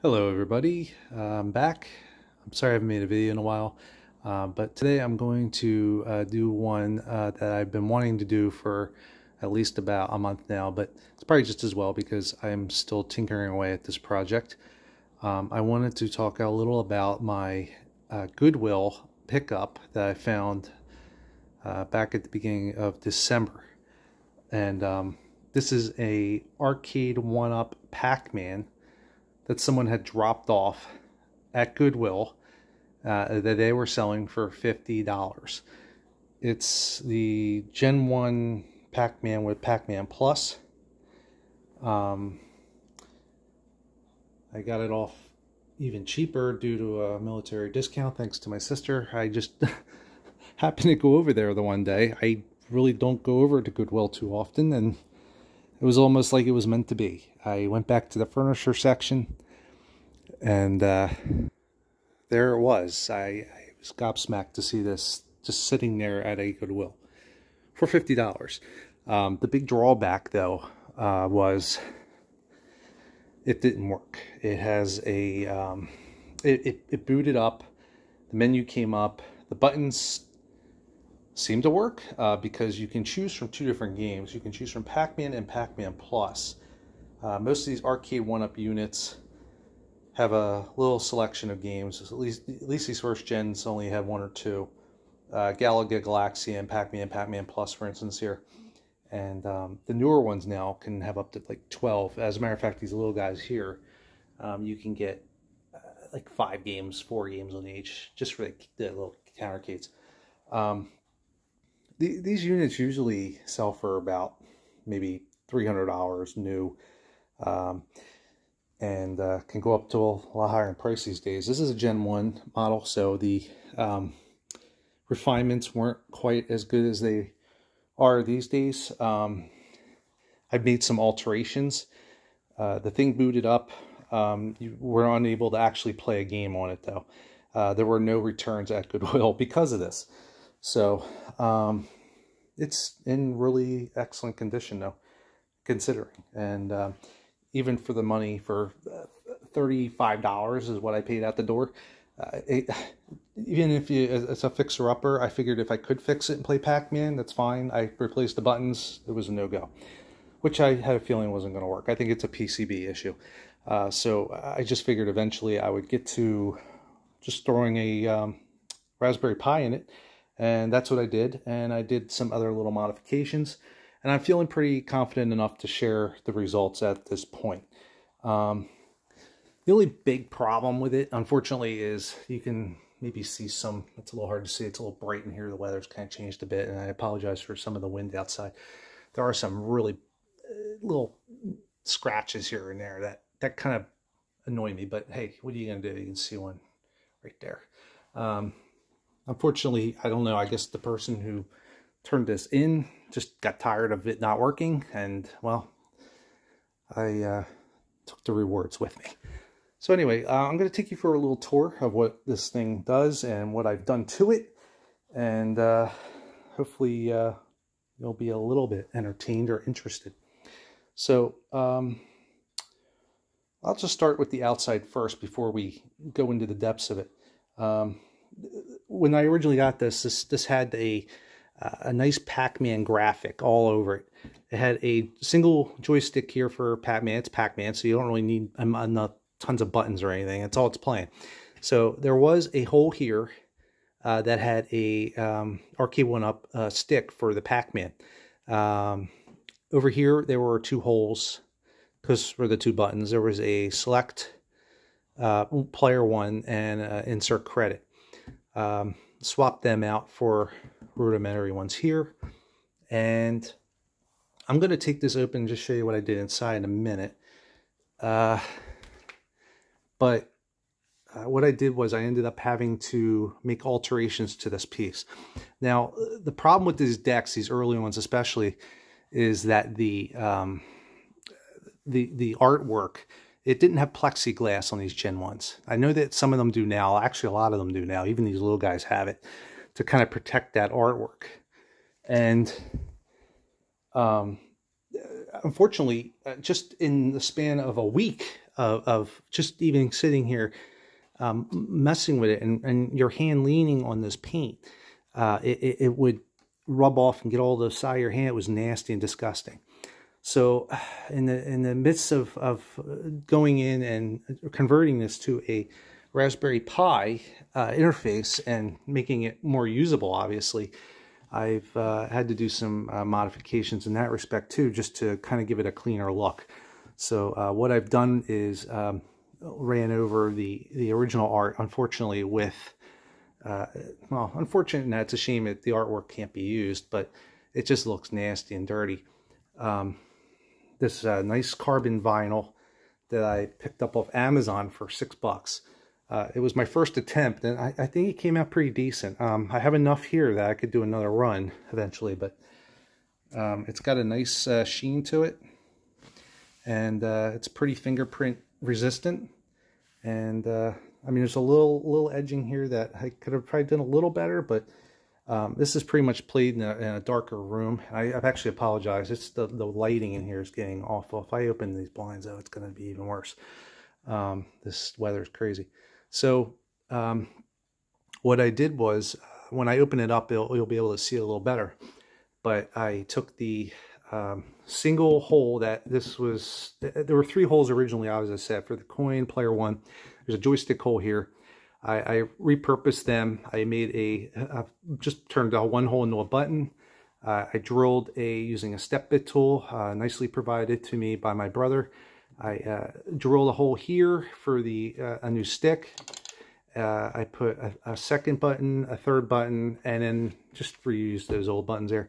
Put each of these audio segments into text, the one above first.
Hello everybody, uh, I'm back. I'm sorry I haven't made a video in a while, uh, but today I'm going to uh, do one uh, that I've been wanting to do for at least about a month now, but it's probably just as well because I'm still tinkering away at this project. Um, I wanted to talk a little about my uh, Goodwill pickup that I found uh, back at the beginning of December. And um, this is a Arcade1Up Pac-Man that someone had dropped off at Goodwill uh, that they were selling for $50. It's the Gen 1 Pac-Man with Pac-Man Plus. Um, I got it off even cheaper due to a military discount thanks to my sister. I just happened to go over there the one day. I really don't go over to Goodwill too often and it was almost like it was meant to be. I went back to the furniture section, and uh, there it was. I, I, was gobsmacked to see this just sitting there at a Goodwill for fifty dollars. Um, the big drawback, though, uh, was it didn't work. It has a um, it, it, it booted up. The menu came up. The buttons seem to work uh, because you can choose from two different games. You can choose from Pac-Man and Pac-Man Plus. Uh, most of these Arcade1Up units have a little selection of games. At least, at least these first gens only have one or two. Uh, Galaga Galaxian and Pac-Man, Pac-Man Plus, for instance, here. And um, the newer ones now can have up to like 12. As a matter of fact, these little guys here, um, you can get uh, like five games, four games on each, just for the, the little counter arcades. Um, the, these units usually sell for about maybe $300 new um, and uh, can go up to a lot higher in price these days. This is a Gen 1 model, so the um, refinements weren't quite as good as they are these days. Um, I've made some alterations. Uh, the thing booted up. Um, you were unable to actually play a game on it, though. Uh, there were no returns at Goodwill because of this. So um, it's in really excellent condition though, considering. And um, even for the money for uh, $35 is what I paid at the door. Uh, it, even if you, it's a fixer-upper, I figured if I could fix it and play Pac-Man, that's fine. I replaced the buttons. It was a no-go, which I had a feeling wasn't going to work. I think it's a PCB issue. Uh, so I just figured eventually I would get to just throwing a um, Raspberry Pi in it and that's what I did. And I did some other little modifications. And I'm feeling pretty confident enough to share the results at this point. Um, the only big problem with it, unfortunately, is you can maybe see some, it's a little hard to see, it's a little bright in here, the weather's kind of changed a bit, and I apologize for some of the wind outside. There are some really uh, little scratches here and there that, that kind of annoy me, but hey, what are you going to do? You can see one right there. Um, Unfortunately, I don't know, I guess the person who turned this in just got tired of it not working and well, I uh, took the rewards with me. So anyway, uh, I'm going to take you for a little tour of what this thing does and what I've done to it. And uh, hopefully uh, you'll be a little bit entertained or interested. So um, I'll just start with the outside first before we go into the depths of it. Um, when I originally got this, this this had a uh, a nice Pac-Man graphic all over it. It had a single joystick here for Pac-Man. It's Pac-Man, so you don't really need tons of buttons or anything. That's all it's playing. So there was a hole here uh, that had a um, Arcade1Up uh, stick for the Pac-Man. Um, over here, there were two holes because for the two buttons. There was a select uh, player one and uh, insert credit um, swap them out for rudimentary ones here. And I'm going to take this open and just show you what I did inside in a minute. Uh, but uh, what I did was I ended up having to make alterations to this piece. Now, the problem with these decks, these early ones especially, is that the um, the the artwork it didn't have plexiglass on these Gen 1s. I know that some of them do now. Actually, a lot of them do now. Even these little guys have it to kind of protect that artwork. And um, unfortunately, uh, just in the span of a week, of, of just even sitting here um, messing with it and, and your hand leaning on this paint. Uh, it, it would rub off and get all the side of your hand. It was nasty and disgusting. So in the in the midst of, of going in and converting this to a Raspberry Pi uh, interface and making it more usable, obviously, I've uh, had to do some uh, modifications in that respect too, just to kind of give it a cleaner look. So uh, what I've done is um, ran over the, the original art, unfortunately, with, uh, well, unfortunate, and it's a shame that the artwork can't be used, but it just looks nasty and dirty. Um, this uh, nice carbon vinyl that I picked up off Amazon for six bucks. Uh, it was my first attempt, and I, I, think it came out pretty decent. Um, I have enough here that I could do another run eventually, but um, it's got a nice uh, sheen to it, and uh, it's pretty fingerprint resistant. And uh, I mean, there's a little little edging here that I could have probably done a little better, but um, this is pretty much played in a, in a darker room. I, have actually apologized. It's the, the lighting in here is getting awful. If I open these blinds, though, it's going to be even worse. Um, this weather is crazy. So um, what I did was, uh, when I open it up, you'll be able to see a little better. But I took the um, single hole that this was, there were three holes originally, as I said, for the coin player one. There's a joystick hole here. I, I repurposed them. I made a, I just turned a one hole into a button. Uh, I drilled a, using a step bit tool, uh, nicely provided to me by my brother. I uh, drilled a hole here for the uh, a new stick. Uh, I put a, a, second button, a third button, and then just reuse those old buttons there.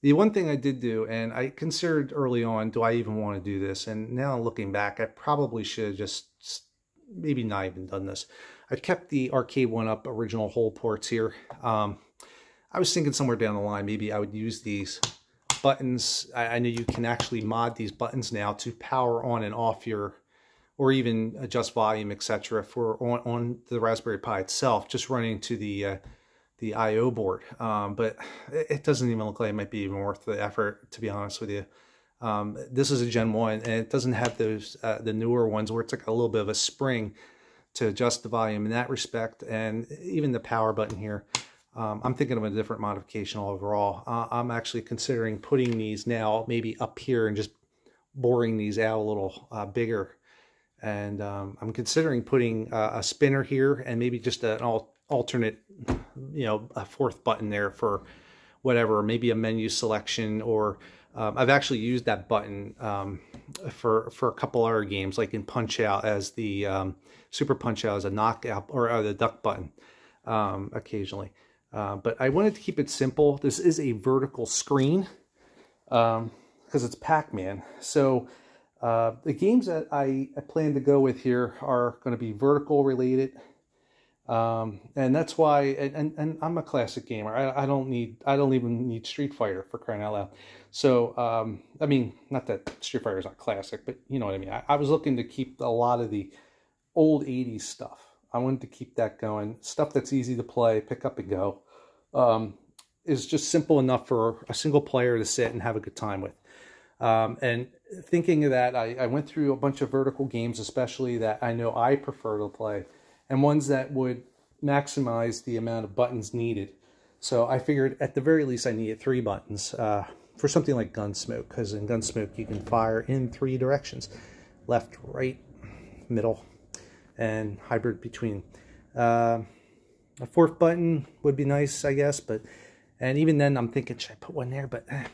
The one thing I did do, and I considered early on, do I even want to do this? And now looking back, I probably should have just maybe not even done this. I've kept the Arcade1Up original hole ports here. Um, I was thinking somewhere down the line, maybe I would use these buttons. I, I know you can actually mod these buttons now to power on and off your, or even adjust volume, etc. for on, on the Raspberry Pi itself, just running to the uh, the I.O. board. Um, but it doesn't even look like it might be even worth the effort, to be honest with you. Um, this is a Gen 1, and it doesn't have those uh, the newer ones where it's like a little bit of a spring to adjust the volume in that respect, and even the power button here. Um, I'm thinking of a different modification overall. Uh, I'm actually considering putting these now maybe up here and just boring these out a little uh, bigger. And um, I'm considering putting uh, a spinner here and maybe just an al alternate, you know, a fourth button there for whatever, maybe a menu selection or um, I've actually used that button um, for for a couple other games, like in Punch Out as the um, Super Punch Out as a knockout or uh, the duck button um, occasionally. Uh, but I wanted to keep it simple. This is a vertical screen because um, it's Pac-Man. So uh, the games that I, I, plan to go with here are going to be vertical related. Um, and that's why, and, and, I'm a classic gamer. I, I, don't need, I don't even need Street Fighter for crying out loud. So, um, I mean, not that Street Fighter is not classic, but you know what I mean. I, I, was looking to keep a lot of the old 80s stuff. I wanted to keep that going. Stuff that's easy to play, pick up and go, um, is just simple enough for a single player to sit and have a good time with. Um, and thinking of that, I, I went through a bunch of vertical games, especially that I know I prefer to play and ones that would maximize the amount of buttons needed. So I figured at the very least I needed three buttons uh, for something like Gunsmoke, because in Gunsmoke you can fire in three directions, left, right, middle, and hybrid between. Uh, a fourth button would be nice, I guess, but and even then I'm thinking, should I put one there? But uh,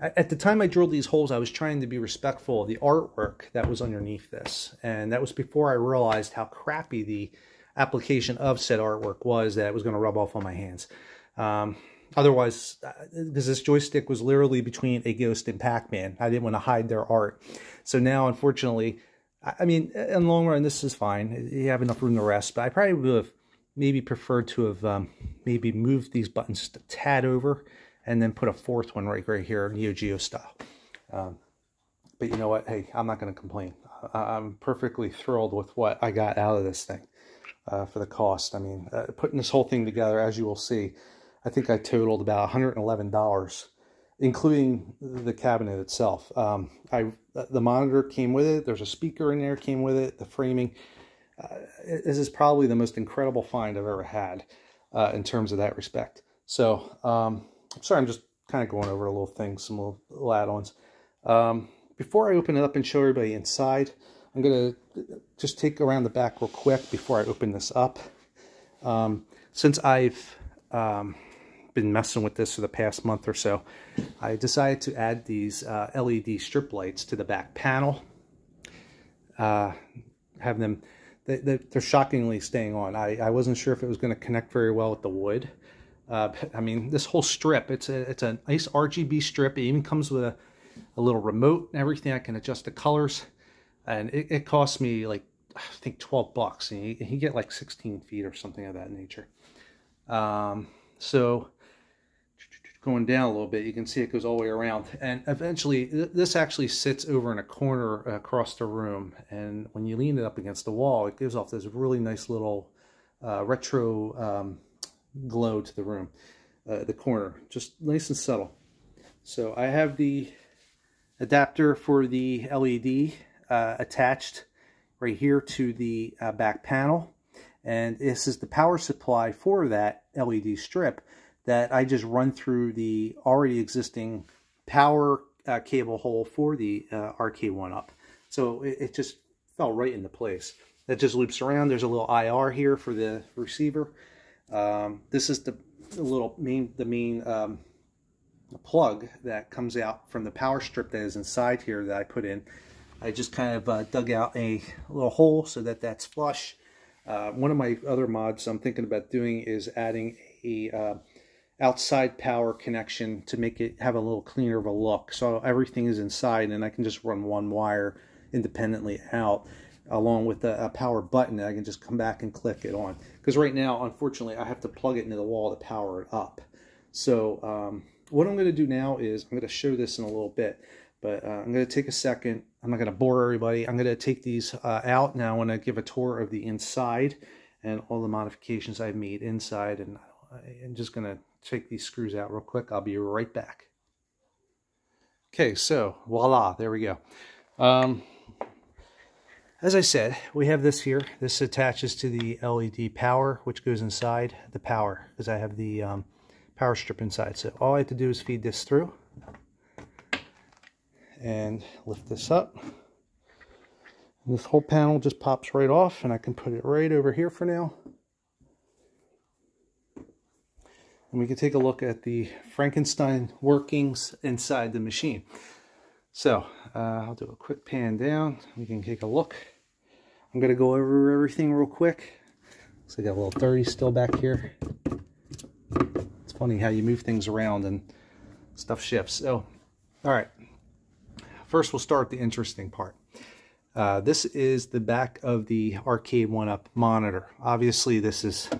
at the time I drilled these holes, I was trying to be respectful of the artwork that was underneath this. And that was before I realized how crappy the application of said artwork was that it was going to rub off on my hands. Um, otherwise, because uh, this joystick was literally between a Ghost and Pac-Man, I didn't want to hide their art. So now, unfortunately, I mean, in the long run, this is fine. You have enough room to rest, but I probably would have maybe preferred to have um, maybe moved these buttons a tad over and then put a fourth one right, right here, Neo Geo style. Um, but you know what? Hey, I'm not going to complain. I'm perfectly thrilled with what I got out of this thing uh, for the cost. I mean, uh, putting this whole thing together, as you will see, I think I totaled about $111 including the cabinet itself. Um, I the monitor came with it. There's a speaker in there came with it. The framing. Uh, this is probably the most incredible find I've ever had uh, in terms of that respect. So, um, I'm sorry, I'm just kind of going over a little things, some little, little add-ons. Um, before I open it up and show everybody inside, I'm going to just take around the back real quick before I open this up. Um, since I've um, been messing with this for the past month or so, I decided to add these uh, LED strip lights to the back panel. Uh, have them, they, are shockingly staying on. I, I wasn't sure if it was going to connect very well with the wood. Uh, I mean, this whole strip, it's a, it's a nice RGB strip. It even comes with a, a little remote and everything. I can adjust the colors. And it, it me like, I think 12 bucks. And you, you get like 16 feet or something of that nature. Um, so going down a little bit, you can see it goes all the way around. And eventually, this actually sits over in a corner across the room. And when you lean it up against the wall, it gives off this really nice little uh, retro um, glow to the room, uh, the corner, just nice and subtle. So I have the adapter for the LED uh, attached right here to the uh, back panel. And this is the power supply for that LED strip that I just run through the already existing power uh, cable hole for the uh, Arcade1Up. So it, it, just fell right into place. That just loops around. There's a little IR here for the receiver. Um, this is the, the, little main, the main um, plug that comes out from the power strip that is inside here that I put in. I just kind of uh, dug out a little hole so that that's flush. Uh, one of my other mods I'm thinking about doing is adding a uh, outside power connection to make it have a little cleaner of a look. So everything is inside and I can just run one wire independently out along with a, a power button I can just come back and click it on. Because right now, unfortunately, I have to plug it into the wall to power it up. So um, what I'm going to do now is I'm going to show this in a little bit. But uh, I'm going to take a second. I'm not going to bore everybody. I'm going to take these uh, out. Now I give a tour of the inside and all the modifications I've made inside. And I'm just going to take these screws out real quick. I'll be right back. Okay, so voila, there we go. Um, as I said, we have this here. This attaches to the LED power, which goes inside the power, because I have the um, power strip inside. So all I have to do is feed this through and lift this up. And this whole panel just pops right off, and I can put it right over here for now. And we can take a look at the Frankenstein workings inside the machine. So uh, I'll do a quick pan down. We can take a look. I'm going to go over everything real quick. Looks like I got a little dirty still back here. It's funny how you move things around and stuff shifts. So, all right. First, we'll start the interesting part. Uh, this is the back of the Arcade1Up monitor. Obviously, this is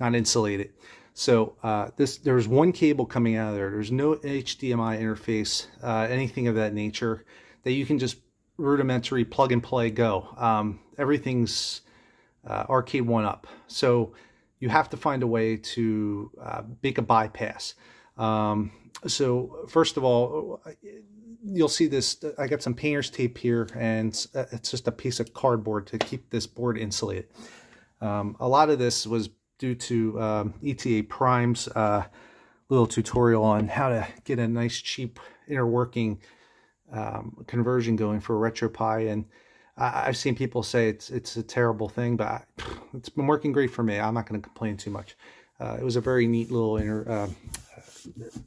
not insulated. So uh, this there's one cable coming out of there. There's no HDMI interface, uh, anything of that nature that you can just rudimentary plug and play go. Um, everything's uh, Arcade1Up. So you have to find a way to uh, make a bypass. Um, so first of all, you'll see this, I got some painter's tape here and it's, it's just a piece of cardboard to keep this board insulated. Um, a lot of this was due to um, ETA Prime's uh, little tutorial on how to get a nice cheap inner working um, conversion going for RetroPie. And I, have seen people say it's it's a terrible thing but I, it's been working great for me. I'm not going to complain too much. Uh, it was a very neat little inner uh,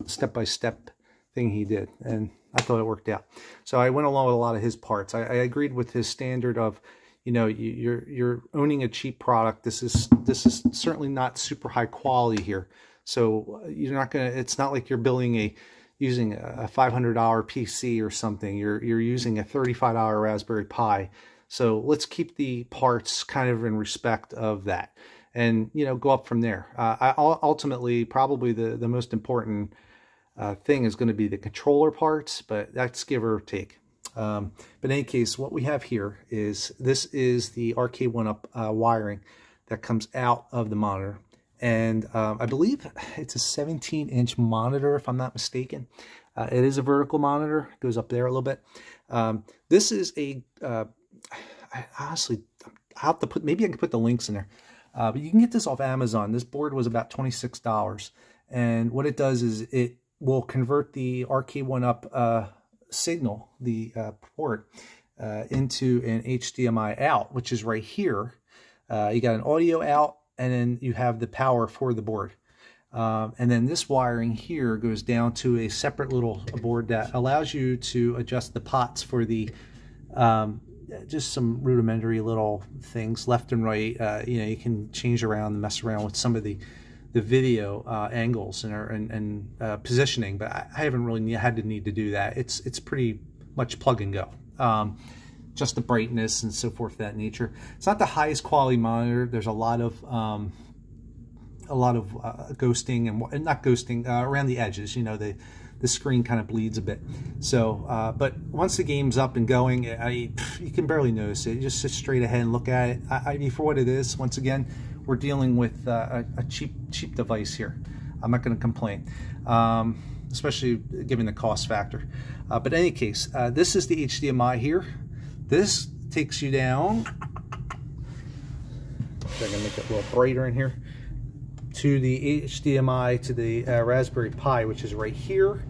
step-by-step -step thing he did and I thought it worked out. So I went along with a lot of his parts. I, I agreed with his standard of you know you're you're owning a cheap product. This is this is certainly not super high quality here. So uh, you're not gonna it's not like you're building a using a $500 PC or something. You're you're using a $35 Raspberry Pi. So let's keep the parts kind of in respect of that. And you know go up from there. Uh, I, ultimately probably the the most important uh, thing is going to be the controller parts but that's give or take um, but in any case, what we have here is this is the Arcade1Up uh, wiring that comes out of the monitor. And um, I believe it's a 17-inch monitor, if I'm not mistaken. Uh, it is a vertical monitor, it goes up there a little bit. Um, this is a, uh, I honestly, i have to put, maybe I can put the links in there. Uh, but you can get this off Amazon. This board was about $26. And what it does is it will convert the Arcade1Up uh, signal, the uh, port, uh, into an HDMI out, which is right here. Uh, you got an audio out, and then you have the power for the board. Um, and then this wiring here goes down to a separate little board that allows you to adjust the pots for the um, just some rudimentary little things left and right. Uh, you know, you can change around and mess around with some of the the video uh, angles and and, and uh, positioning, but I, haven't really had to need to do that. It's it's pretty much plug and go. Um, just the brightness and so forth that nature. It's not the highest quality monitor. There's a lot of um, a lot of uh, ghosting and not ghosting uh, around the edges. You know the the screen kind of bleeds a bit. So, uh, but once the game's up and going, I, you can barely notice it. You just sit straight ahead and look at it. I, I mean, for what it is, once again, we're dealing with uh, a, cheap cheap device here. I'm not going to complain, um, especially given the cost factor. Uh, but in any case, uh, this is the HDMI here. This takes you down. I'm going to make it a little brighter in here to the HDMI to the uh, Raspberry Pi, which is right here.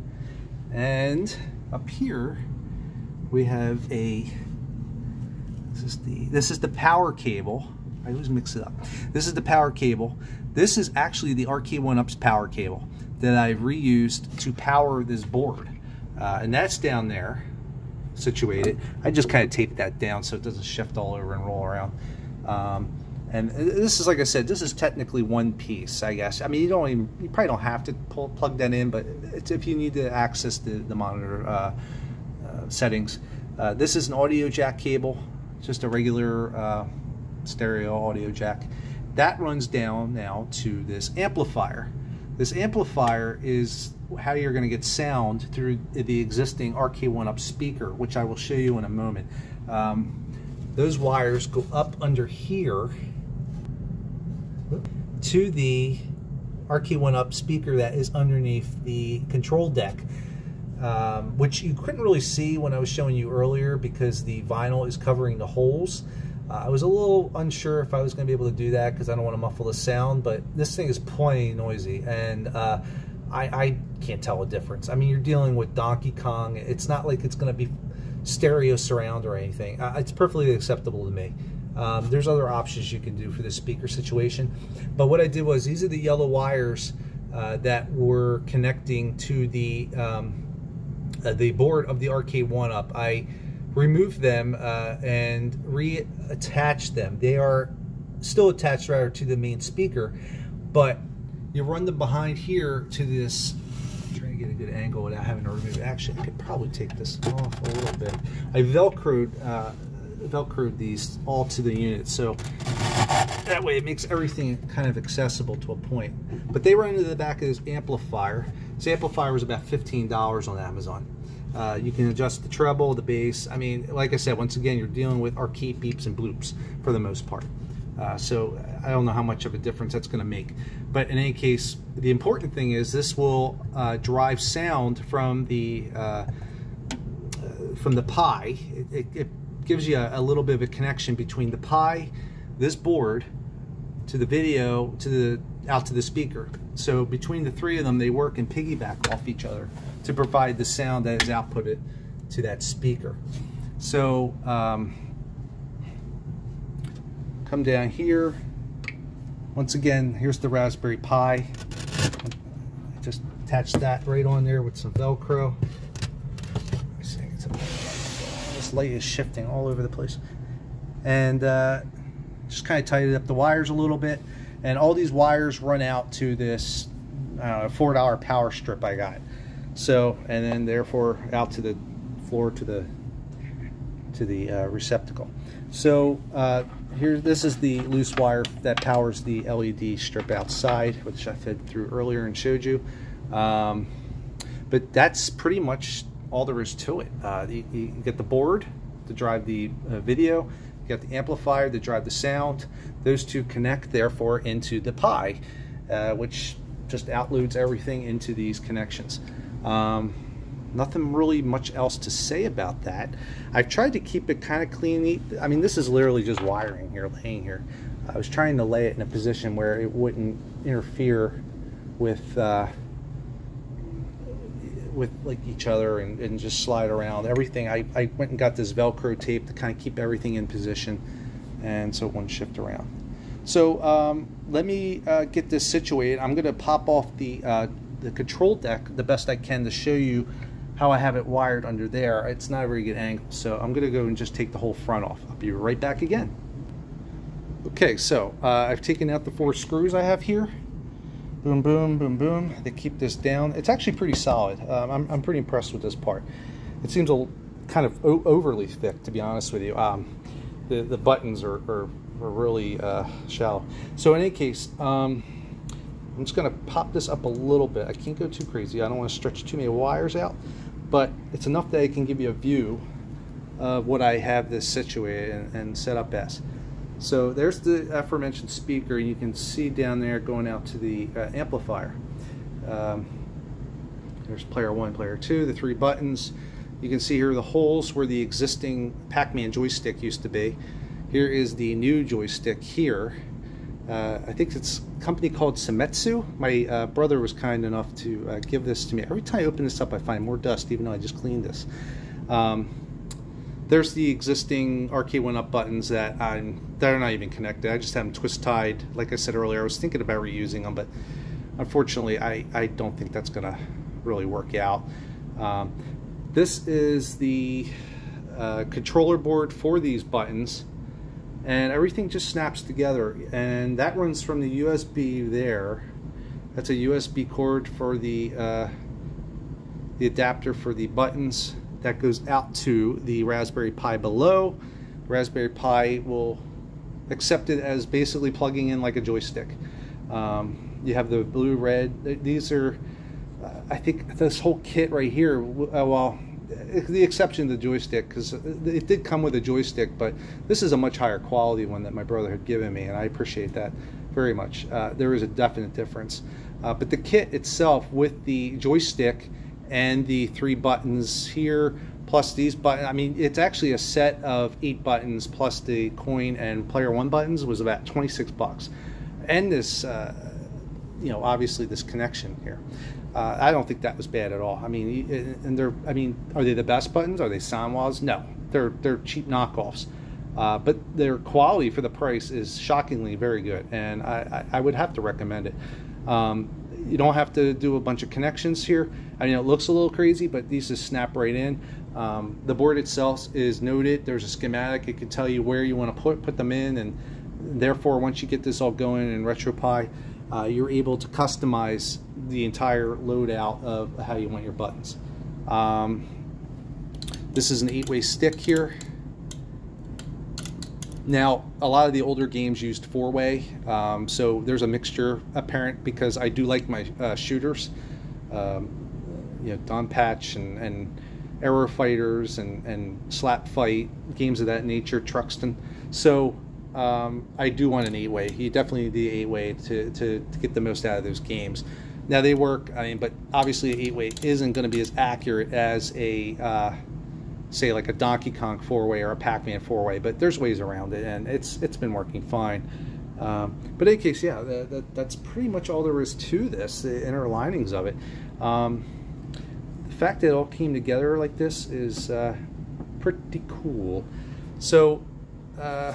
And up here, we have a, this is the, this is the power cable. I always mix it up. This is the power cable. This is actually the Arcade1Up's power cable that I've reused to power this board. Uh, and that's down there, situated. I just kind of taped that down so it doesn't shift all over and roll around. Um, and this is, like I said, this is technically one piece, I guess. I mean, you don't even, you probably don't have to pull, plug that in, but it's if you need to access the, the monitor uh, uh, settings. Uh, this is an audio jack cable, just a regular uh, stereo audio jack. That runs down now to this amplifier. This amplifier is how you're going to get sound through the existing Arcade1Up speaker, which I will show you in a moment. Um, those wires go up under here to the Arcade1Up speaker that is underneath the control deck, um, which you couldn't really see when I was showing you earlier because the vinyl is covering the holes. Uh, I was a little unsure if I was going to be able to do that because I don't want to muffle the sound, but this thing is plenty noisy, and uh, I, I can't tell a difference. I mean, you're dealing with Donkey Kong. It's not like it's going to be stereo surround or anything. Uh, it's perfectly acceptable to me. Um, there's other options you can do for this speaker situation. But what I did was these are the yellow wires uh, that were connecting to the um, uh, the board of the Arcade1Up. I removed them uh, and reattached them. They are still attached rather to the main speaker, but you run them behind here to this I'm trying to get a good angle without having to remove. Actually, I could probably take this off a little bit. I velcroed uh, velcroed these all to the unit so that way it makes everything kind of accessible to a point but they run into the back of this amplifier this amplifier was about $15 on Amazon uh, you can adjust the treble the bass. I mean like I said once again you're dealing with arcade beeps and bloops for the most part. Uh, so I don't know how much of a difference that's going to make. But in any case the important thing is this will uh, drive sound from the uh, uh, from the Pi it, it, it gives you a, a, little bit of a connection between the Pi, this board, to the video, to the out to the speaker. So between the three of them, they work and piggyback off each other to provide the sound that is outputted to that speaker. So um, come down here. Once again, here's the Raspberry Pi. Just attach that right on there with some Velcro this light is shifting all over the place. And uh, just kind of tighten up the wires a little bit. And all these wires run out to this uh, $4 power strip I got. So, and then therefore out to the floor to the to the uh, receptacle. So uh, here, this is the loose wire that powers the LED strip outside, which I fed through earlier and showed you. Um, but that's pretty much all there is to it. Uh, you, you, get the board to drive the uh, video, you got the amplifier to drive the sound. Those two connect, therefore, into the Pi, uh, which just outloads everything into these connections. Um, nothing really much else to say about that. I've tried to keep it kind of clean. I mean, this is literally just wiring here, laying here. I was trying to lay it in a position where it wouldn't interfere with uh, with like each other and, and just slide around everything. I, I went and got this Velcro tape to kind of keep everything in position and so it won't shift around. So um, let me uh, get this situated. I'm going to pop off the, uh, the control deck the best I can to show you how I have it wired under there. It's not a very good angle, so I'm going to go and just take the whole front off. I'll be right back again. Okay, so uh, I've taken out the four screws I have here. Boom, boom, boom, boom. They keep this down. It's actually pretty solid. Um, I'm, I'm pretty impressed with this part. It seems a kind of overly thick, to be honest with you. Um, the, the buttons are, are, are really uh, shallow. So in any case, um, I'm just going to pop this up a little bit. I can't go too crazy. I don't want to stretch too many wires out, but it's enough that I can give you a view of what I have this situated and, and set up as. So there's the aforementioned speaker. You can see down there going out to the uh, amplifier. Um, there's player one, player two, the three buttons. You can see here the holes where the existing Pac-Man joystick used to be. Here is the new joystick here. Uh, I think it's a company called Seimitsu. My uh, brother was kind enough to uh, give this to me. Every time I open this up, I find more dust, even though I just cleaned this. Um, there's the existing Arcade1Up buttons that I'm that are not even connected. I just have them twist tied. Like I said earlier, I was thinking about reusing them, but unfortunately, I, I don't think that's gonna really work out. Um, this is the uh, controller board for these buttons and everything just snaps together and that runs from the USB there that's a USB cord for the uh, the adapter for the buttons that goes out to the Raspberry Pi below. Raspberry Pi will accept it as basically plugging in like a joystick. Um, you have the blue, red. These are, uh, I think, this whole kit right here. Uh, well, the exception of the joystick because it did come with a joystick, but this is a much higher quality one that my brother had given me, and I appreciate that very much. Uh, there is a definite difference. Uh, but the kit itself with the joystick and the three buttons here plus these buttons. I mean, it's actually a set of eight buttons plus the coin and player one buttons was about 26 bucks. And this, uh, you know, obviously this connection here. Uh, I don't think that was bad at all. I mean, and they're, I mean, are they the best buttons? Are they Sanwas? No, they're they're cheap knockoffs. Uh, but their quality for the price is shockingly very good, and I, I, would have to recommend it. Um, you don't have to do a bunch of connections here. I mean, it looks a little crazy, but these just snap right in. Um, the board itself is noted. There's a schematic. It can tell you where you want to put, put them in, and therefore, once you get this all going in RetroPie, uh, you're able to customize the entire loadout of how you want your buttons. Um, this is an eight-way stick here. Now, a lot of the older games used four-way, um, so there's a mixture apparent because I do like my uh, shooters, um, you know, DonPachi and, and Aero Fighters and, and Slap Fight, games of that nature, Truxton. So um, I do want an eight-way. You definitely need the eight-way to, to, to, get the most out of those games. Now they work, I mean, but obviously an eight-way isn't going to be as accurate as a uh, say like a Donkey Kong four-way or a Pac-Man four-way, but there's ways around it, and it's it's been working fine. Um, but in any case, yeah, that, that, that's pretty much all there is to this, the inner linings of it. Um, the fact that it all came together like this is uh, pretty cool. So, uh,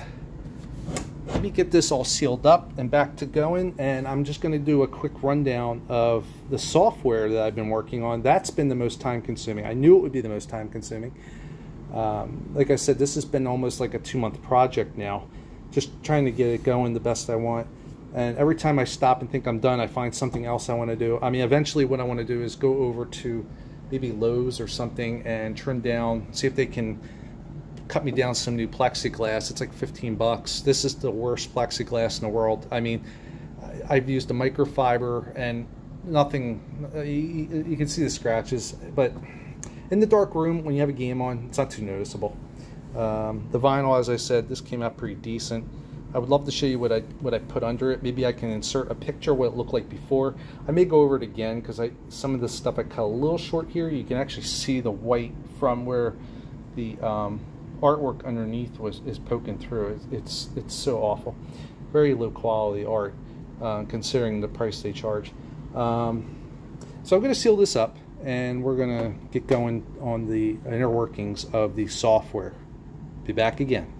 let me get this all sealed up and back to going and I'm just going to do a quick rundown of the software that I've been working on. That's been the most time consuming. I knew it would be the most time consuming. Um, like I said, this has been almost like a two month project now, just trying to get it going the best I want. And every time I stop and think I'm done, I find something else I want to do. I mean, eventually, what I want to do is go over to maybe Lowe's or something and trim down, see if they can cut me down some new plexiglass. It's like 15 bucks. This is the worst plexiglass in the world. I mean, I've used a microfiber and nothing, uh, you, you can see the scratches, but in the dark room, when you have a game on, it's not too noticeable. Um, the vinyl, as I said, this came out pretty decent. I would love to show you what I what I put under it. Maybe I can insert a picture what it looked like before. I may go over it again because I some of the stuff I cut a little short here. You can actually see the white from where the um, artwork underneath was is poking through. It's it's, it's so awful. Very low quality art uh, considering the price they charge. Um, so I'm going to seal this up and we're going to get going on the inner workings of the software. Be back again.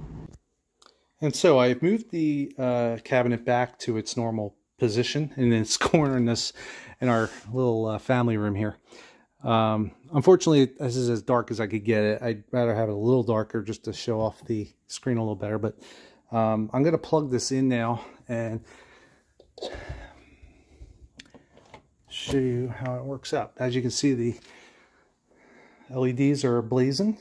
And so I've moved the uh, cabinet back to its normal position in its corner in this in our little uh, family room here. Um, unfortunately, this is as dark as I could get it. I'd rather have it a little darker just to show off the screen a little better. But um, I'm going to plug this in now and show you how it works out. As you can see, the LEDs are blazing.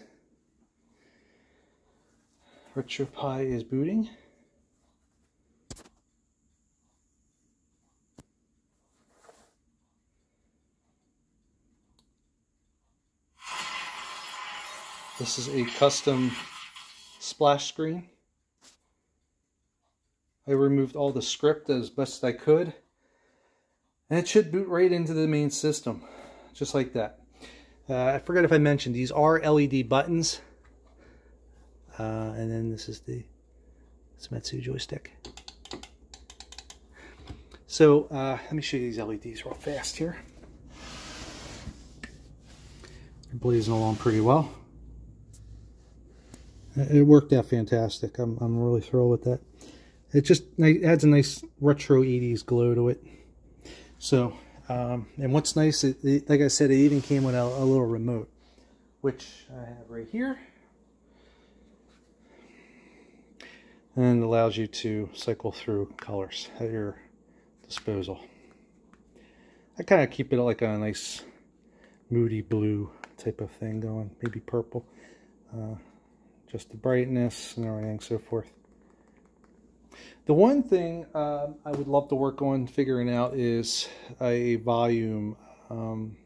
RetroPie is booting. This is a custom splash screen. I removed all the script as best I could. And it should boot right into the main system, just like that. Uh, I forgot if I mentioned, these are LED buttons. Uh, and then this is the Seimitsu joystick. So uh, let me show you these LEDs real fast here. They're blazing along pretty well. It worked out fantastic. I'm, I'm really thrilled with that. It just adds a nice retro 80s glow to it. So, um, and what's nice, it, it, like I said, it even came with a, a little remote, which I have right here. and allows you to cycle through colors at your disposal. I kind of keep it like a nice moody blue type of thing going, maybe purple. Uh, just the brightness and everything, so forth. The one thing uh, I would love to work on figuring out is a volume um,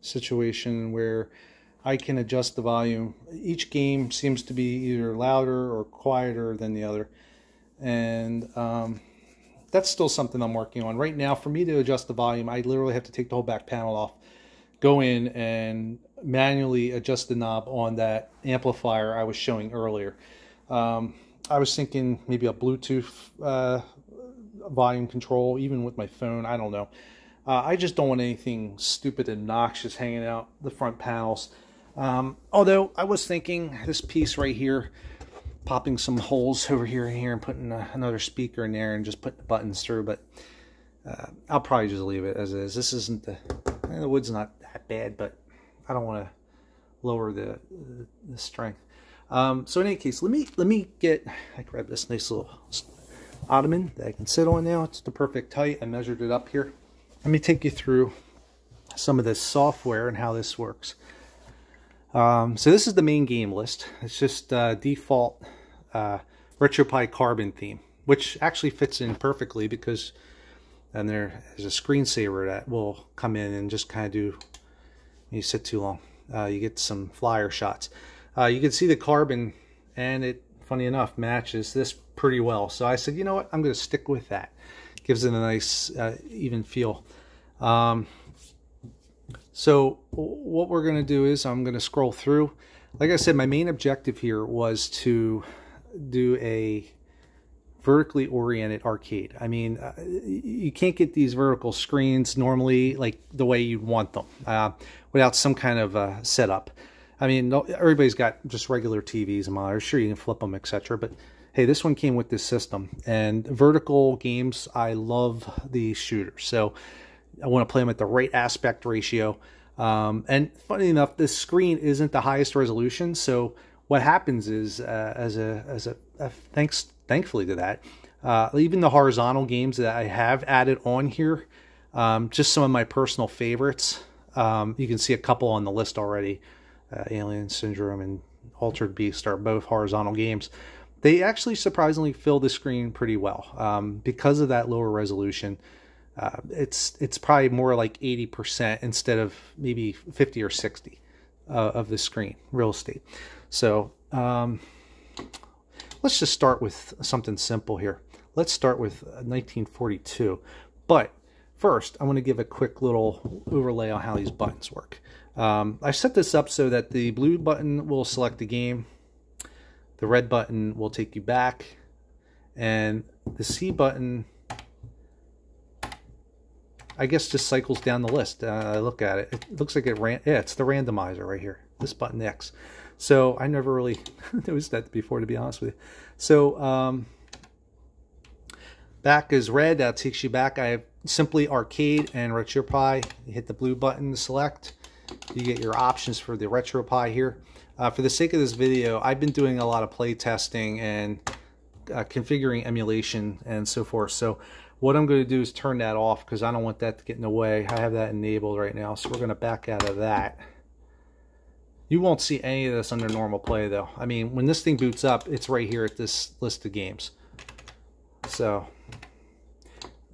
situation where I can adjust the volume. Each game seems to be either louder or quieter than the other. And um, that's still something I'm working on. Right now, for me to adjust the volume, I literally have to take the whole back panel off, go in and manually adjust the knob on that amplifier I was showing earlier. Um, I was thinking maybe a Bluetooth uh, volume control, even with my phone, I don't know. Uh, I just don't want anything stupid and noxious hanging out the front panels. Um, although I was thinking this piece right here, popping some holes over here and here and putting a, another speaker in there and just putting the buttons through, but uh, I'll probably just leave it as is. This isn't the, the wood's not that bad, but I don't want to lower the, the, strength. Um, so in any case, let me let me get, I grab this nice little ottoman that I can sit on now. It's the perfect height. I measured it up here. Let me take you through some of this software and how this works. Um, so this is the main game list. It's just uh, default uh, RetroPie Carbon theme, which actually fits in perfectly because and there is a screensaver that will come in and just kind of do, you sit too long, uh, you get some flyer shots. Uh, you can see the carbon and it, funny enough, matches this pretty well. So I said, you know what, I'm going to stick with that. Gives it a nice uh, even feel. Um, so what we're going to do is I'm going to scroll through. Like I said, my main objective here was to do a vertically oriented arcade. I mean, uh, you can't get these vertical screens normally like the way you'd want them uh, without some kind of uh, setup. I mean, everybody's got just regular TVs and monitors. Sure, you can flip them, etc. But hey, this one came with this system. And vertical games, I love the shooters. So I want to play them at the right aspect ratio. Um, and funny enough, this screen isn't the highest resolution. So what happens is, uh, as a as a, a, thanks thankfully to that, uh, even the horizontal games that I have added on here, um, just some of my personal favorites. Um, you can see a couple on the list already. Uh, Alien Syndrome and Altered Beast are both horizontal games. They actually surprisingly fill the screen pretty well um, because of that lower resolution uh, it's it's probably more like 80% instead of maybe 50 or 60 uh, of the screen real estate. So um, let's just start with something simple here. Let's start with 1942. But first, I want to give a quick little overlay on how these buttons work. Um, I set this up so that the blue button will select the game, the red button will take you back, and the C button I guess just cycles down the list. Uh, I look at it. It looks like it ran. Yeah, it's the randomizer right here. This button X. So I never really noticed that before, to be honest with you. So um, back is red. That takes you back. I have simply arcade and RetroPie. You hit the blue button to select. You get your options for the RetroPie here. Uh, for the sake of this video, I've been doing a lot of play testing and uh, configuring emulation and so forth. So what I'm going to do is turn that off because I don't want that to get in the way. I have that enabled right now, so we're going to back out of that. You won't see any of this under normal play though. I mean, when this thing boots up, it's right here at this list of games. So,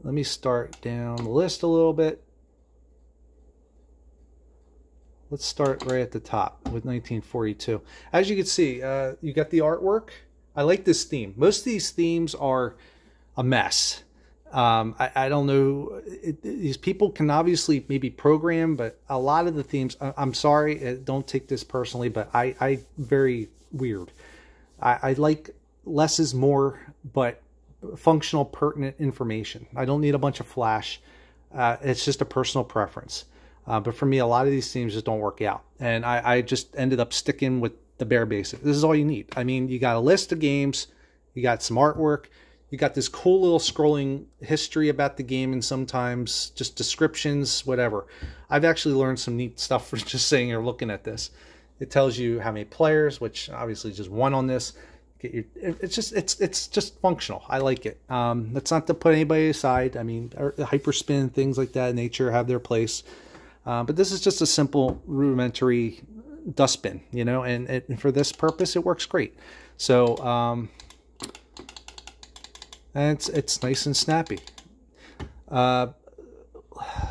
let me start down the list a little bit. Let's start right at the top with 1942. As you can see, uh, you got the artwork. I like this theme. Most of these themes are a mess. Um, I, I, don't know. It, these people can obviously maybe program, but a lot of the themes, I, am sorry, uh, don't take this personally, but I, I very weird. I, I like less is more, but functional, pertinent information. I don't need a bunch of flash. Uh, it's just a personal preference. Uh, but for me, a lot of these themes just don't work out. And I, I just ended up sticking with the bare basics. This is all you need. I mean, you got a list of games, you got some artwork, you got this cool little scrolling history about the game and sometimes just descriptions, whatever. I've actually learned some neat stuff from just sitting here looking at this. It tells you how many players, which obviously just one on this. Get your, it's just it's it's just functional. I like it. Um, that's not to put anybody aside. I mean, hyperspin things like that, nature have their place. Uh, but this is just a simple rudimentary dustbin, you know, and, and for this purpose, it works great. So um, and it's it's nice and snappy. Uh,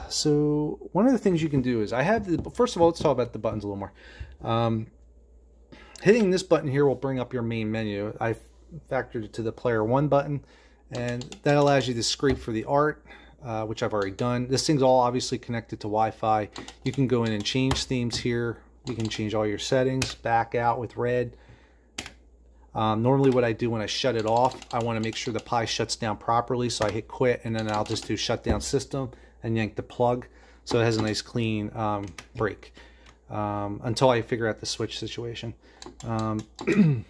so one of the things you can do is I have the first of all let's talk about the buttons a little more. Um, hitting this button here will bring up your main menu. I factored it to the player one button, and that allows you to scrape for the art. Uh, which I've already done. This thing's all obviously connected to Wi-Fi. You can go in and change themes here. You can change all your settings, back out with red. Um, normally what I do when I shut it off, I want to make sure the Pi shuts down properly. So I hit quit and then I'll just do shutdown system and yank the plug. So it has a nice clean um, break um, until I figure out the switch situation. Um,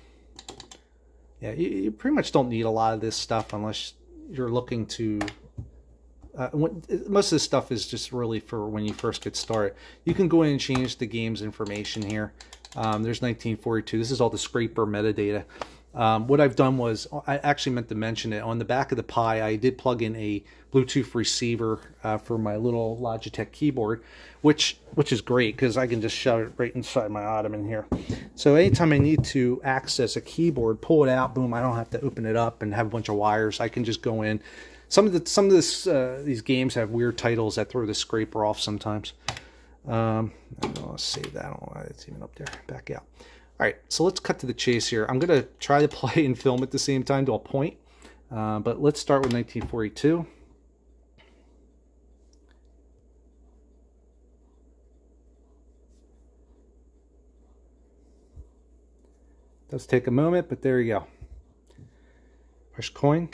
yeah, you, you, pretty much don't need a lot of this stuff unless you're looking to... Uh, most of this stuff is just really for when you first get started. You can go in and change the game's information here. Um, there's 1942. This is all the scraper metadata. Um, what I've done was, I actually meant to mention it, on the back of the Pi, I did plug in a Bluetooth receiver uh, for my little Logitech keyboard, which which is great because I can just shove it right inside my ottoman here. So anytime I need to access a keyboard, pull it out, boom, I don't have to open it up and have a bunch of wires. I can just go in. Some of the some of this uh, these games have weird titles that throw the scraper off sometimes. Um, I'll save that. I it's even up there. Back out. All right, so let's cut to the chase here. I'm going to try to play and film at the same time to a point. Uh, but let's start with 1942. Does take a moment, but there you go. Push coin.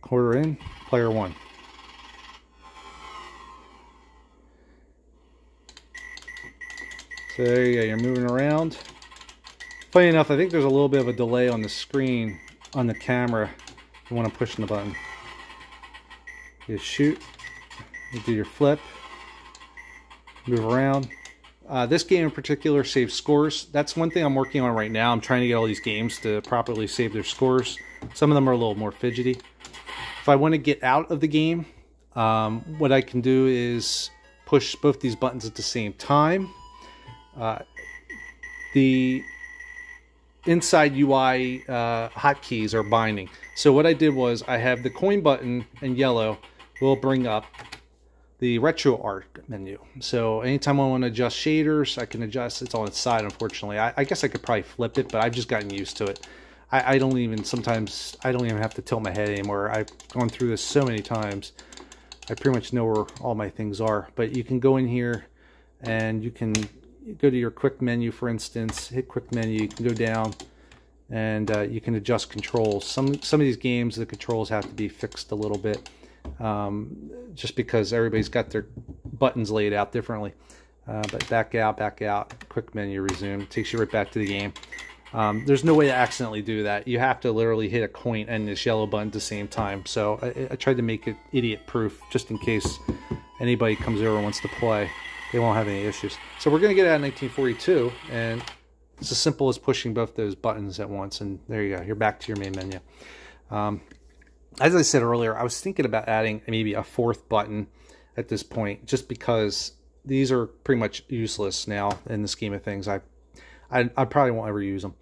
Quarter in, player one. So go, you're moving around. Funny enough, I think there's a little bit of a delay on the screen on the camera when I'm pushing the button. You shoot, you do your flip, move around. Uh, this game in particular saves scores. That's one thing I'm working on right now. I'm trying to get all these games to properly save their scores. Some of them are a little more fidgety. If I want to get out of the game, um, what I can do is push both these buttons at the same time uh, the inside UI uh, hotkeys are binding. So what I did was I have the coin button in yellow will bring up the RetroArch menu. So anytime I want to adjust shaders, I can adjust. It's on its side, unfortunately. I, I guess I could probably flip it, but I've just gotten used to it. I, I, don't even, sometimes, I don't even have to tilt my head anymore. I've gone through this so many times. I pretty much know where all my things are. But you can go in here and you can go to your quick menu, for instance, hit quick menu, you can go down and uh, you can adjust controls. Some, some of these games, the controls have to be fixed a little bit um, just because everybody's got their buttons laid out differently. Uh, but back out, back out, quick menu resume, takes you right back to the game. Um, there's no way to accidentally do that. You have to literally hit a coin and this yellow button at the same time. So I, I tried to make it idiot proof just in case anybody comes over and wants to play. They won't have any issues. So we're going to get out of 1942 and it's as simple as pushing both those buttons at once and there you go. You're back to your main menu. Um, as I said earlier, I was thinking about adding maybe a fourth button at this point, just because these are pretty much useless now in the scheme of things. I, I, I probably won't ever use them,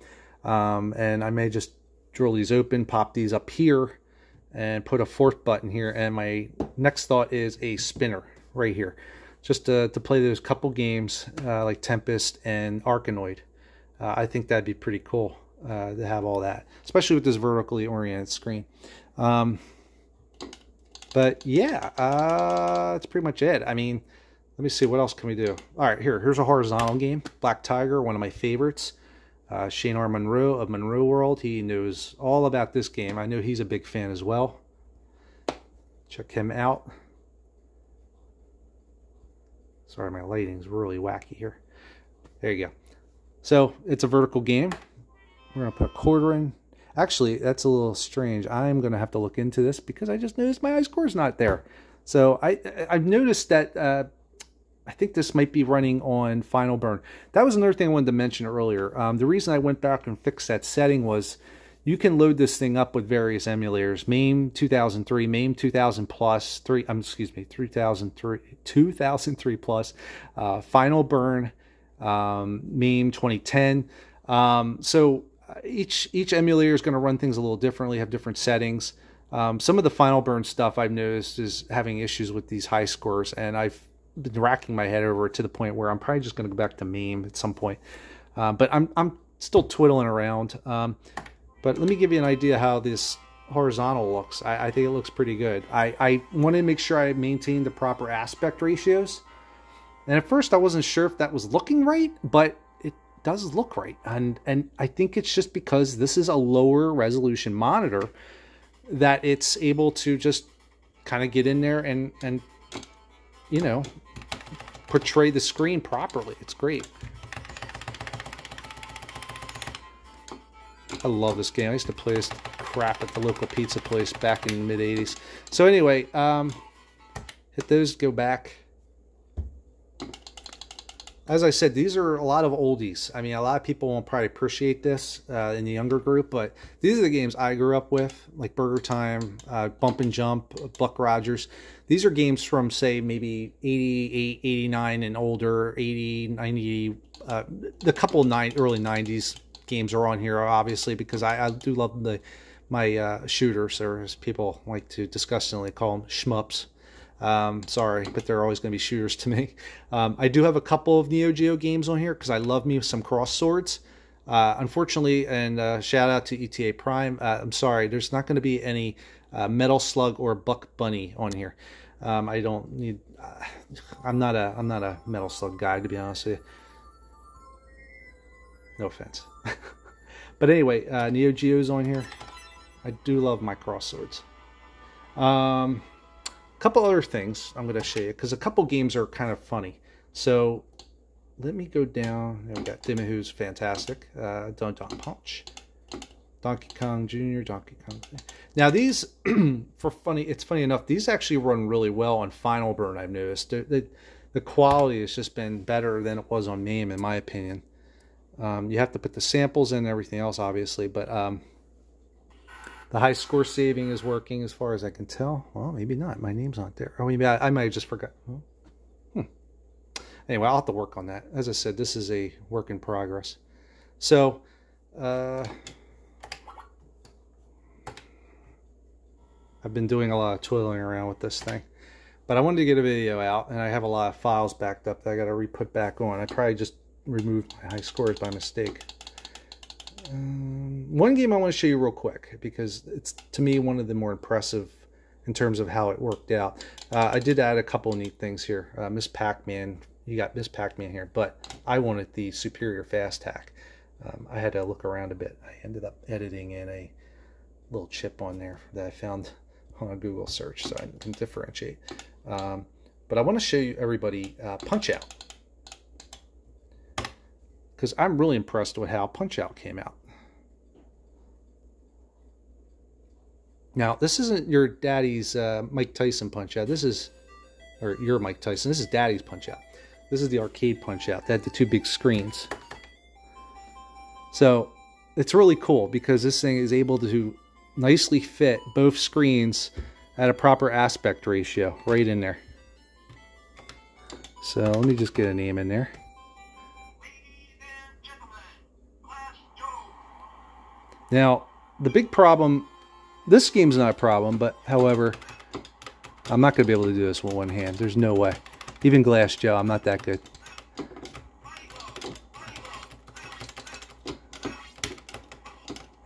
um, and I may just drill these open, pop these up here, and put a fourth button here. And my next thought is a spinner right here, just to, to play those couple games uh, like Tempest and Arkanoid. Uh, I think that'd be pretty cool uh, to have all that, especially with this vertically oriented screen. Um, but yeah, uh, that's pretty much it. I mean, let me see, what else can we do? All right, here, here's a horizontal game. Black Tiger, one of my favorites. Uh, Shane R. Monroe of Monroe World. He knows all about this game. I know he's a big fan as well. Check him out. Sorry, my lighting's really wacky here. There you go. So, it's a vertical game. We're going to put a quarter in. Actually, that's a little strange. I'm going to have to look into this because I just noticed my high score is not there. So I, I've noticed that uh, I think this might be running on Final Burn. That was another thing I wanted to mention earlier. Um, the reason I went back and fixed that setting was you can load this thing up with various emulators. MAME 2003, MAME 2000 plus, three, um, excuse me, 3003, 2003 plus, uh, Final Burn, um, MAME 2010. Um, so each each emulator is going to run things a little differently, have different settings. Um, some of the Final Burn stuff I've noticed is having issues with these high scores, and I've been racking my head over to the point where I'm probably just going to go back to MAME at some point. Uh, but I'm I'm still twiddling around. Um, but let me give you an idea how this horizontal looks. I, I think it looks pretty good. I, I wanted to make sure I maintained the proper aspect ratios. And at first I wasn't sure if that was looking right, but it does look right. And and I think it's just because this is a lower resolution monitor that it's able to just kind of get in there and and you know portray the screen properly. It's great. I love this game. I used to play this crap at the local pizza place back in the mid 80s. So anyway, um, hit those, go back as I said, these are a lot of oldies. I mean, a lot of people won't probably appreciate this uh, in the younger group, but these are the games I grew up with, like Burger Time, uh, Bump and Jump, Buck Rogers. These are games from, say, maybe 88, 89 and older, 80, 90. Uh, the couple nine, early 90s games are on here, obviously, because I, I do love the my uh, shooters, or as people like to disgustingly call them, shmups. Um, sorry, but they're always going to be shooters to me. Um, I do have a couple of Neo Geo games on here because I love me some Crossed Swords. Uh, unfortunately, and uh, shout out to ETA Prime. Uh, I'm sorry, there's not going to be any uh, Metal Slug or Buck Bunny on here. Um, I don't need. Uh, I'm not a. I'm not a Metal Slug guy to be honest with you. No offense. but anyway, uh, Neo Geo's on here. I do love my Crossed Swords. Um, couple other things I'm going to show you because a couple games are kind of funny. So let me go down. we got Dimmy fantastic. Uh, Don Don Punch. Donkey Kong Jr., Donkey Kong. Now these, for funny, it's funny enough, these actually run really well on Final Burn, I've noticed. The, the, the quality has just been better than it was on MAME, in my opinion. Um, you have to put the samples in and everything else, obviously, but um, the high score saving is working as far as I can tell. Well, maybe not. My name's not there. Or maybe I, I might have just forgot. Hmm. Anyway, I'll have to work on that. As I said, this is a work in progress. So, uh, I've been doing a lot of twiddling around with this thing. but I wanted to get a video out, and I have a lot of files backed up that I got to re-put back on. I probably just removed my high scores by mistake. Um, one game I want to show you real quick because it's to me one of the more impressive in terms of how it worked out. Uh, I did add a couple neat things here. Uh, Miss Pac-Man, you got Miss Pac-Man here, but I wanted the superior fast hack. Um, I had to look around a bit. I ended up editing in a little chip on there that I found on a Google search so I can differentiate. Um, but I want to show you everybody uh, Punch Out because I'm really impressed with how Punch Out came out. Now, this isn't your daddy's uh, Mike Tyson Punch Out. This is, or your Mike Tyson. This is daddy's Punch Out. This is the arcade Punch Out. That had the two big screens. So it's really cool because this thing is able to nicely fit both screens at a proper aspect ratio right in there. So let me just get a name in there. Now, the big problem, this game's not a problem, but however, I'm not going to be able to do this with one hand. There's no way. Even Glass Joe, I'm not that good.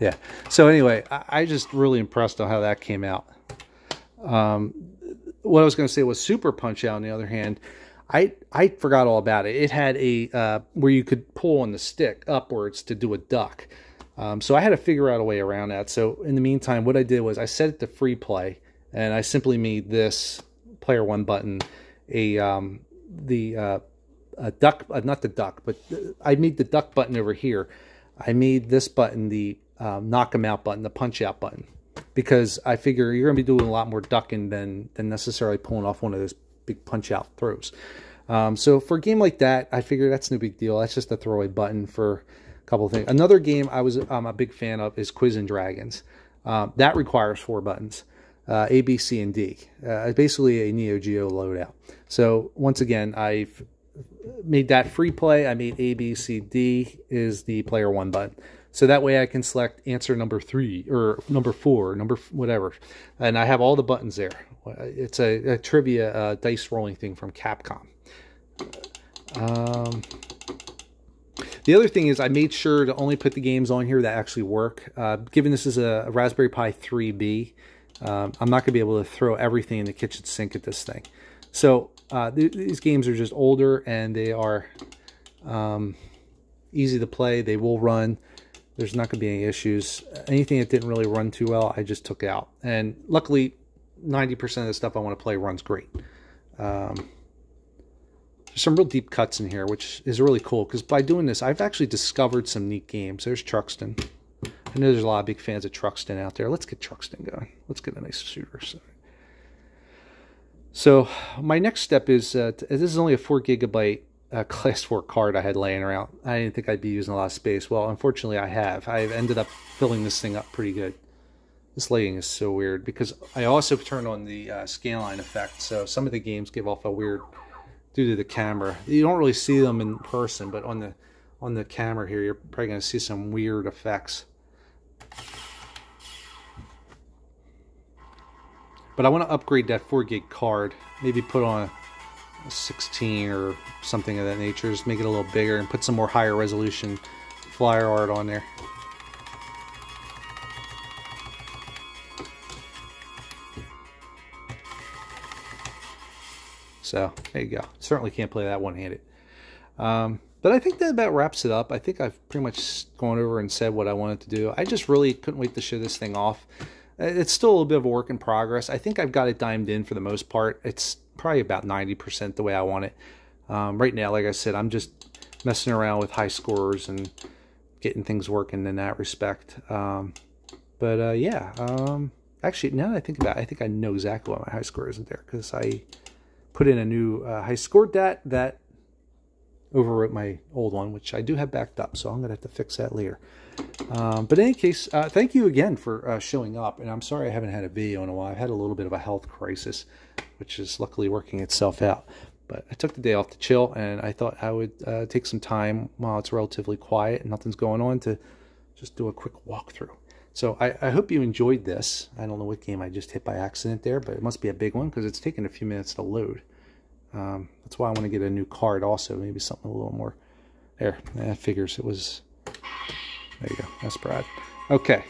Yeah. So anyway, I, I just really impressed on how that came out. Um, what I was going to say was Super Punch Out. On the other hand, I I forgot all about it. It had a uh, where you could pull on the stick upwards to do a duck. Um, so I had to figure out a way around that. So in the meantime, what I did was I set it to free play, and I simply made this player one button a um, the uh, a duck, uh, not the duck, but I made the duck button over here. I made this button the um, knock them out button, the punch out button, because I figure you're going to be doing a lot more ducking than than necessarily pulling off one of those big punch out throws. Um, so for a game like that, I figure that's no big deal. That's just a throwaway button for couple things. Another game I was a big fan of is Quiz and Dragons. Um, that requires four buttons. Uh, A, B, C, and D. Uh, basically a Neo Geo loadout. So once again, I've made that free play. I made A, B, C, D is the player one button. So that way I can select answer number three or number four, number whatever. And I have all the buttons there. It's a, a trivia uh, dice rolling thing from Capcom. Um, the other thing is I made sure to only put the games on here that actually work. Uh, given this is a, Raspberry Pi 3B, um, I'm not going to be able to throw everything in the kitchen sink at this thing. So uh, th these games are just older and they are um, easy to play. They will run. There's not going to be any issues. Anything that didn't really run too well, I just took out. And luckily, 90% of the stuff I want to play runs great. Um, there's some real deep cuts in here, which is really cool. Because by doing this, I've actually discovered some neat games. There's Truxton. I know there's a lot of big fans of Truxton out there. Let's get Truxton going. Let's get a nice shooter. So, so my next step is, uh, this is only a 4 gigabyte uh, class 4 card I had laying around. I didn't think I'd be using a lot of space. Well, unfortunately I have. I've ended up filling this thing up pretty good. This lighting is so weird because I also turned on the uh, scanline effect. So some of the games give off a weird, due to the camera. You don't really see them in person, but on the on the camera here, you're probably going to see some weird effects. But I want to upgrade that 4 gig card. Maybe put on a 16 or something of that nature. Just make it a little bigger and put some more higher resolution flyer art on there. So there you go. Certainly can't play that one-handed. Um, but I think that about wraps it up. I think I've pretty much gone over and said what I wanted to do. I just really couldn't wait to show this thing off. It's still a little bit of a work in progress. I think I've got it dimed in for the most part. It's probably about 90% the way I want it. Um, right now, like I said, I'm just messing around with high scores and getting things working in that respect. Um, but uh, yeah, um, actually, now that I think about it, I think I know exactly why my high score isn't there because I put in a new uh, high score dat that overwrote my old one, which I do have backed up, so I'm going to have to fix that later. Um, but in any case, uh, thank you again for uh, showing up. And I'm sorry I haven't had a video in a while. I've had a little bit of a health crisis, which is luckily working itself out. But I took the day off to chill, and I thought I would uh, take some time while it's relatively quiet and nothing's going on to just do a quick walkthrough. So I, I hope you enjoyed this. I don't know what game I just hit by accident there, but it must be a big one because it's taken a few minutes to load. Um, that's why I want to get a new card also, maybe something a little more. There, that figures it was. There you go. That's Brad. Okay.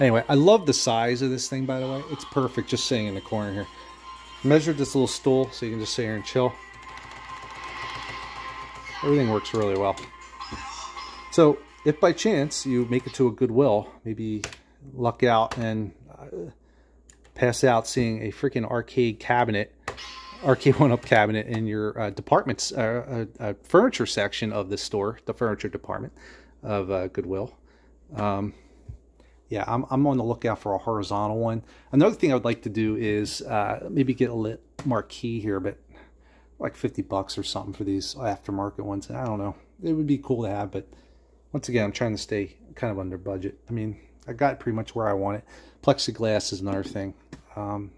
Anyway, I love the size of this thing, by the way. It's perfect just sitting in the corner here. Measured this little stool so you can just sit here and chill. Everything works really well. So, if by chance you make it to a Goodwill, maybe luck out and uh, pass out seeing a freaking arcade cabinet, arcade one-up cabinet in your uh, department's uh, uh, uh, furniture section of the store, the furniture department of uh, Goodwill. Um, yeah, I'm, I'm on the lookout for a horizontal one. Another thing I would like to do is maybe get a lit marquee here, but like 50 bucks or something for these aftermarket ones. I don't know. It would be cool to have, but once again, I'm trying to stay kind of under budget. I mean, I got pretty much where I want it. Plexiglass is another thing. Um,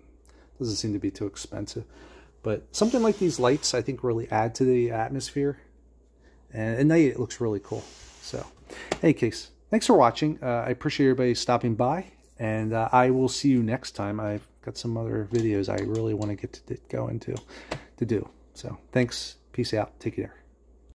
doesn't seem to be too expensive. But something like these lights, I think, really add to the atmosphere. And at night, it looks really cool. So, any case, thanks for watching. Uh, I appreciate everybody stopping by. And uh, I will see you next time. I've got some other videos I really want to get to go into to do. So, thanks. Peace out. Take care.